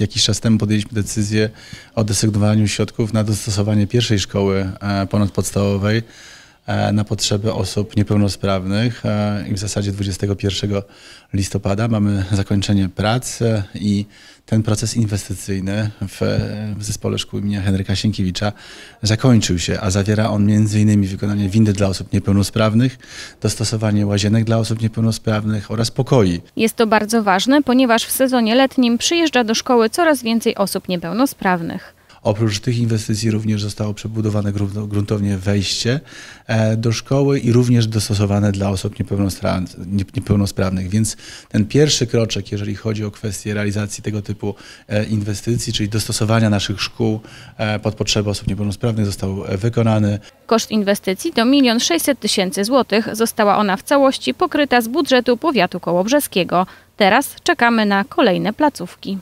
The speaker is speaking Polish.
Jakiś czas temu podjęliśmy decyzję o desygnowaniu środków na dostosowanie pierwszej szkoły e, ponadpodstawowej na potrzeby osób niepełnosprawnych e, i w zasadzie 21 listopada mamy zakończenie prac e, i ten proces inwestycyjny w, w zespole szkół imienia Henryka Sienkiewicza zakończył się, a zawiera on m.in. wykonanie windy dla osób niepełnosprawnych, dostosowanie łazienek dla osób niepełnosprawnych oraz pokoi. Jest to bardzo ważne, ponieważ w sezonie letnim przyjeżdża do szkoły coraz więcej osób niepełnosprawnych. Oprócz tych inwestycji również zostało przebudowane grunto- gruntownie wejście e, do szkoły i również dostosowane dla osób niepełnospra- nie- niepełnosprawnych. Więc ten pierwszy kroczek, jeżeli chodzi o kwestię realizacji tego typu e, inwestycji, czyli dostosowania naszych szkół e, pod potrzeby osób niepełnosprawnych został wykonany. Koszt inwestycji to 1 600 tysięcy złotych. Została ona w całości pokryta z budżetu powiatu kołobrzeskiego. Teraz czekamy na kolejne placówki.